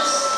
Dios.